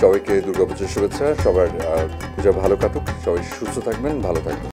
সবাইকে দুর্গাপূজার শুভেচ্ছা সবার পূজা ভালো কাটুক সবাই সুস্থ থাকবেন ভালো থাকবেন।